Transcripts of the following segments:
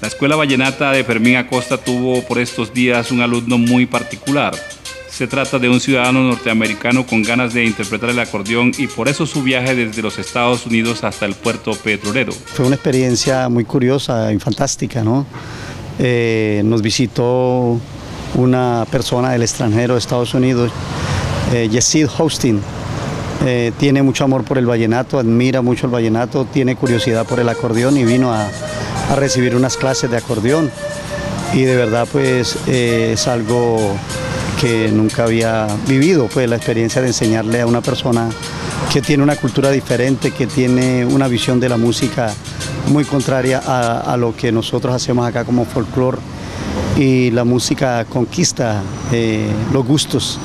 La Escuela Vallenata de Fermín Acosta tuvo por estos días un alumno muy particular. Se trata de un ciudadano norteamericano con ganas de interpretar el acordeón y por eso su viaje desde los Estados Unidos hasta el puerto petrolero. Fue una experiencia muy curiosa y fantástica, ¿no? Eh, nos visitó una persona del extranjero de Estados Unidos, eh, Yesid Hostin. Eh, tiene mucho amor por el vallenato, admira mucho el vallenato, tiene curiosidad por el acordeón y vino a, a recibir unas clases de acordeón. Y de verdad pues eh, es algo que nunca había vivido, pues la experiencia de enseñarle a una persona que tiene una cultura diferente, que tiene una visión de la música muy contraria a, a lo que nosotros hacemos acá como folclore y la música conquista eh, los gustos,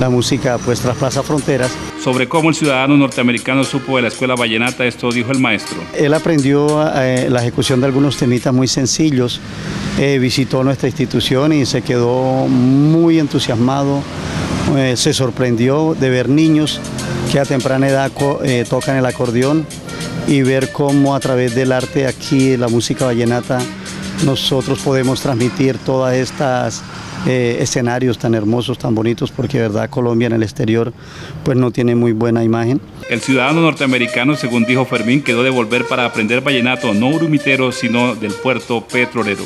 la música pues trasplaza fronteras. Sobre cómo el ciudadano norteamericano supo de la escuela vallenata, esto dijo el maestro. Él aprendió eh, la ejecución de algunos temitas muy sencillos, eh, visitó nuestra institución y se quedó muy entusiasmado, eh, se sorprendió de ver niños que a temprana edad tocan el acordeón y ver cómo a través del arte aquí, la música vallenata, nosotros podemos transmitir todas estas eh, escenarios tan hermosos, tan bonitos, porque verdad Colombia en el exterior pues no tiene muy buena imagen. El ciudadano norteamericano, según dijo Fermín, quedó de volver para aprender vallenato, no urumitero, sino del puerto petrolero.